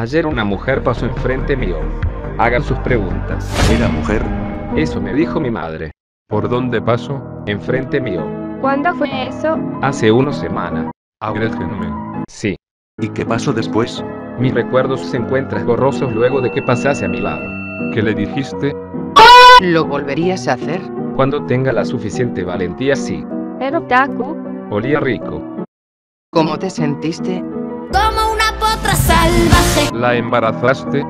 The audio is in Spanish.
Ayer una mujer pasó enfrente mío. Hagan sus preguntas. ¿Era mujer? Eso me dijo mi madre. ¿Por dónde paso? Enfrente mío. ¿Cuándo fue eso? Hace una semana. Agrégénme. Sí. ¿Y qué pasó después? Mis recuerdos se encuentran borrosos luego de que pasase a mi lado. ¿Qué le dijiste? ¿Lo volverías a hacer? Cuando tenga la suficiente valentía, sí. Pero Taku, Olía rico. ¿Cómo te sentiste? Como una potra salvaje. ¿La embarazaste?